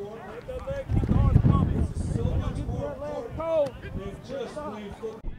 for. Let leg keep hard. So much more important than just playing football.